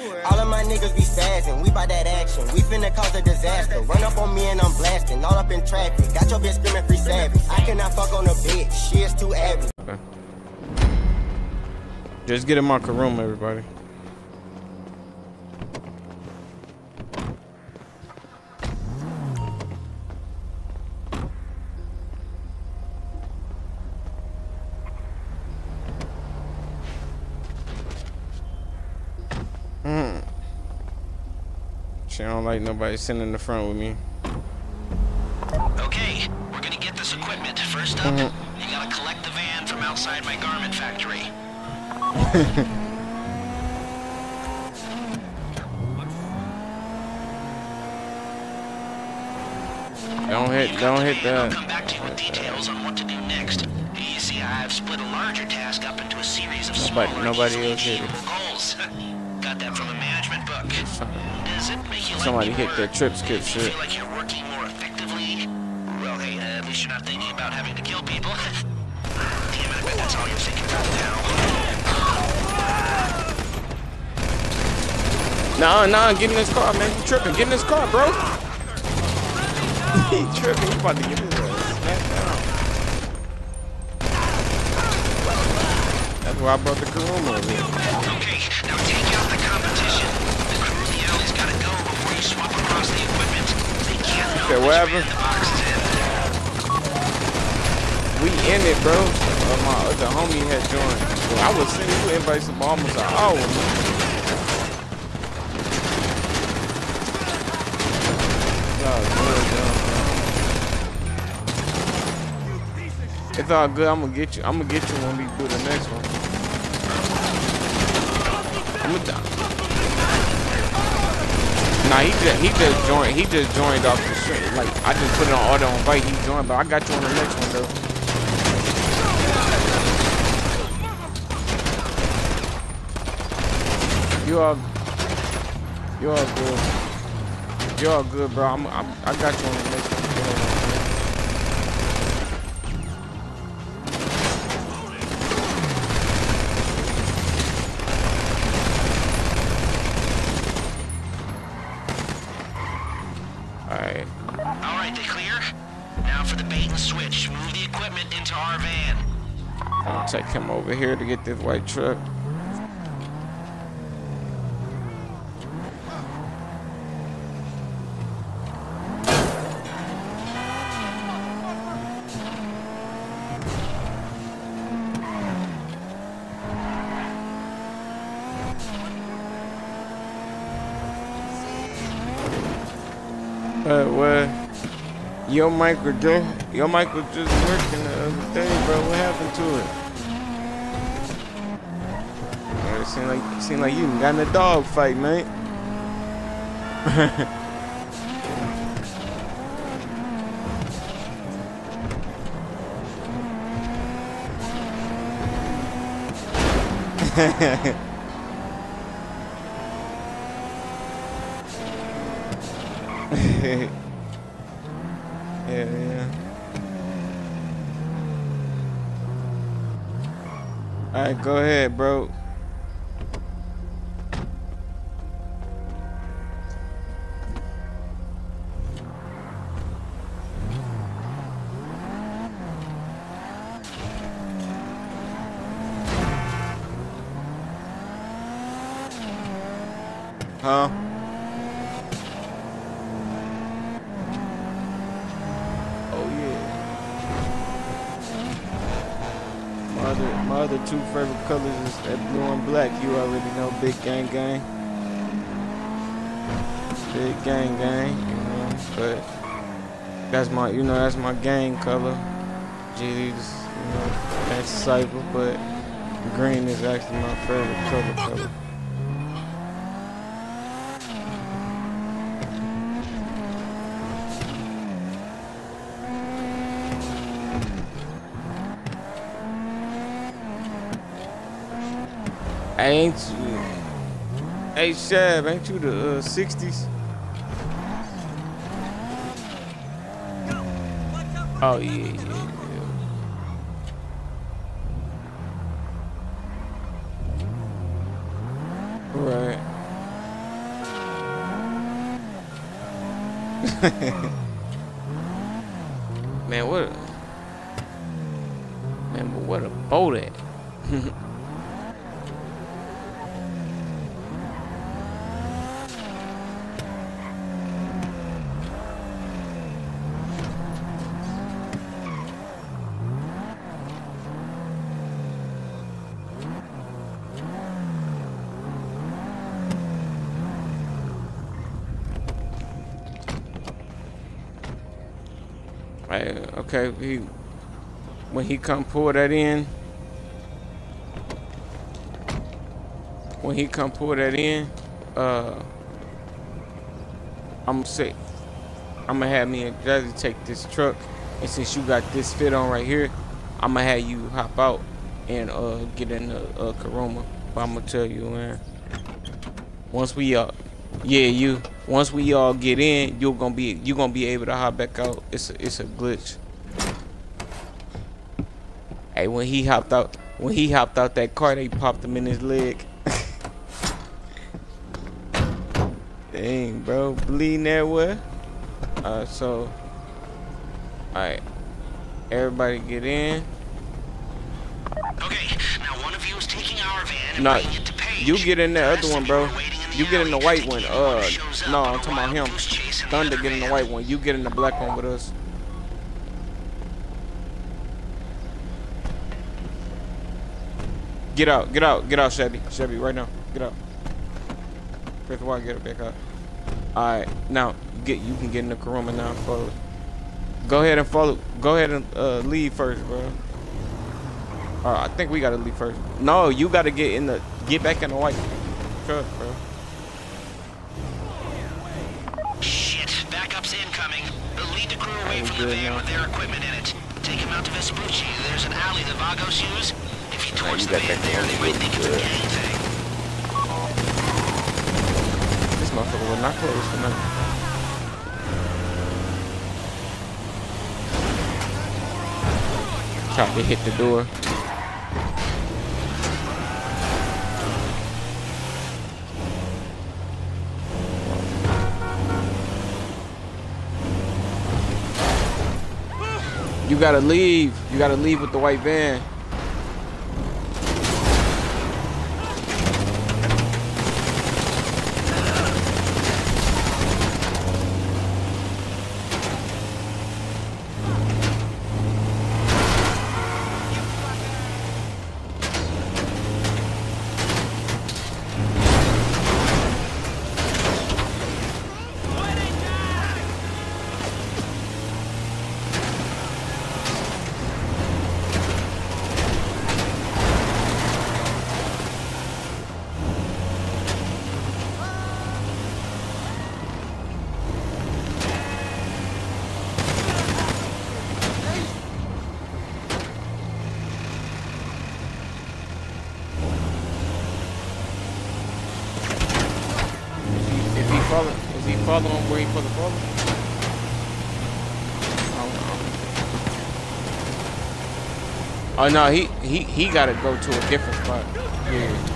All of my niggas be spazzing, we buy that action. We finna cause a disaster. Run up on me and I'm blasting, all up in traffic. Got your bitch screaming free savage. I cannot fuck on a bitch, she is too average. Okay. Just get in my room, everybody. She don't like nobody sitting in the front with me. Okay, we're gonna get this equipment. First up, mm-hmm. you gotta collect the van from outside my garment factory. Don't hit, don't hit I'll that. come back to you with details on what to do next. You see, I've split a larger task up into a series of But smaller, nobody else hit it. goals. Got that from a Somebody me hit that trip skip shit. like you're working more effectively? Well, hey, uh, at least you're not thinking about having to kill people. Damn it, I bet that's all you're thinking about now. Nah, nah, get in this car, man. You tripping. Get in this car, bro. he tripping. He about to get ass smacked. That's why I brought the Kuruma over here. Okay, now take which whatever. We in it, bro. Uh, my other homie had joined. I was sending you invites for almost an hour. good. It's all good. I'm gonna get you. I'm gonna get you when we do the next one. I'm gonna. Nah, he just he just joined. He just joined off the street. Like I just put it on auto invite. He joined, but I got you on the next one though. You all, you all good. You all good, bro. I'm, I'm, I got you on the next Take him over here to get this white truck. Uh, well, your mic was just, your mic was just working the other day, bro. What happened to it? Seemed like, seemed like you got in a dog fight, man. yeah, yeah. All right, go ahead, bro. Huh? Oh yeah. My other, my other two favorite colors is that blue and black. You already know, big gang gang. Big gang gang, you know. But that's my, you know, that's my gang color. GD's, you know, that's cycle, but green is actually my favorite color color. Ain't you? Hey Shab, ain't you the uh, 60s? Oh yeah, yeah, yeah. Right. Man, what a Man, but what a boat at. Okay, he when he come pull that in, when he come pull that in, uh, I'm say, I'm gonna have me and Jazzy take this truck, and since you got this fit on right here, I'm gonna have you hop out and uh get in the uh. But I'm gonna tell you, man. Once we uh, yeah, you. Once we all get in, you're gonna be you're gonna be able to hop back out. It's a, it's a glitch. Hey, when he hopped out, when he hopped out that car, they popped him in his leg. Dang, bro, bleeding everywhere. Uh, so, all right, everybody get in. Okay, now one of you is taking our van and No, bringing it to Paige. you get in the rest other one, bro. You get in the white one. Uh, no, I'm talking about him. Thunder get in the white one. You get in the black one with us. Get out, get out, get out, Chevy. Chevy, right now. Get out. Press Y, get it back out. Alright, now get you can get in the Kuruma now follow. Go ahead and follow. Go ahead and uh, leave first, bro. Alright, I think we gotta leave first. No, you gotta get in the get back in the white truck, bro. Incoming. They'll lead the crew away from the van with their equipment in it. Take him out to Vespucci. There's an alley the Vagos use. If you oh, torch you the van there, they might think it's a gang thing. This motherfucker will not close for nothing. Tried to hit the door. You gotta leave. You gotta leave with the white van. Is he following where he supposed to follow? I don't know. Oh no, he he he got to go to a different spot. Yeah.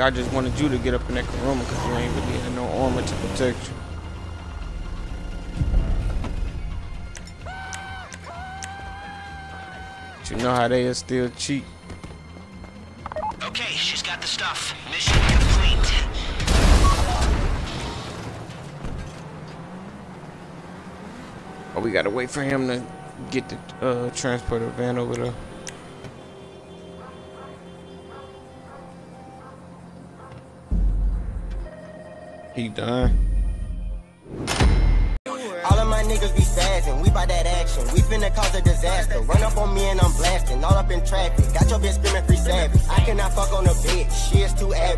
I just wanted you to get up in that Kuruma because you ain't really had no armor to protect you. You know how they are still cheat. Okay, she's got the stuff. Mission complete. Oh, we gotta wait for him to get the uh, transporter van over there. He done. Action. We finna cause a disaster. Run up on me and I'm blasting, all up in traffic. Got your bitch screaming free savage. I cannot fuck on a bitch, she is too average.